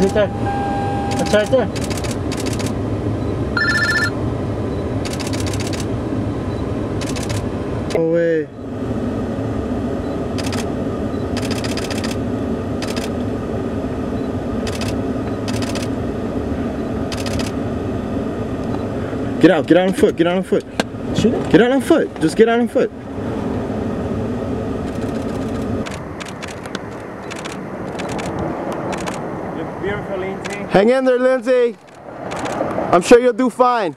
right there. That's right there. No way. Get out, get out on foot, get out on foot. Shoot it. Get out on foot, just get out on foot. Beautiful, Lindsay. Hang in there, Lindsay. I'm sure you'll do fine.